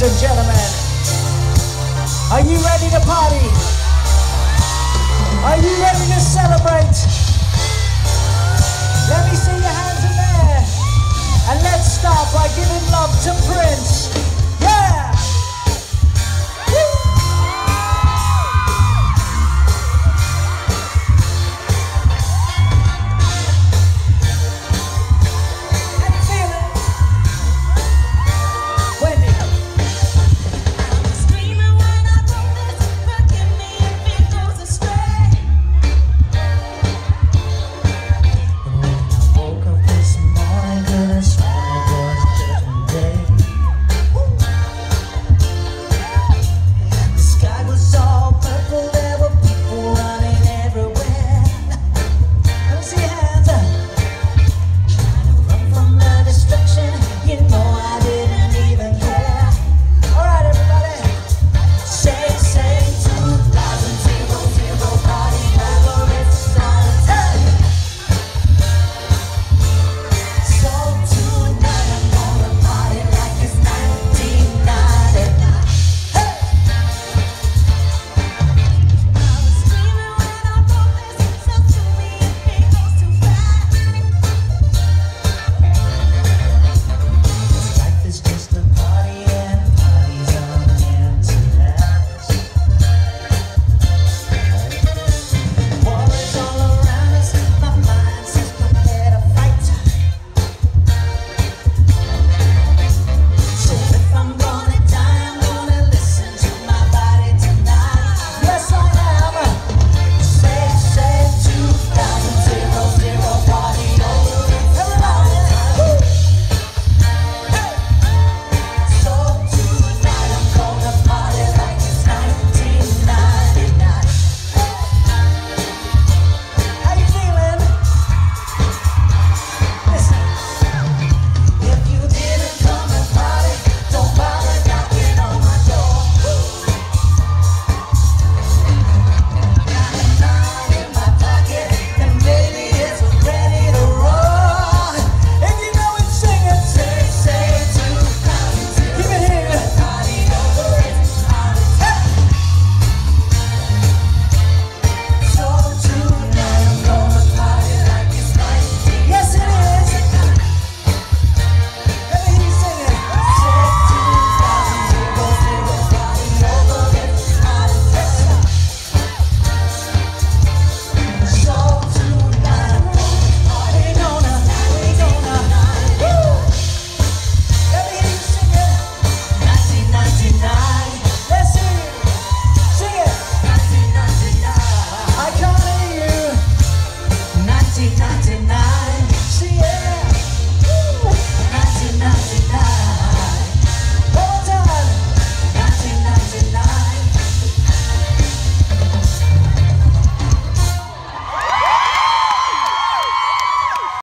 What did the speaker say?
ladies and gentlemen. Are you ready to party? Are you ready to celebrate?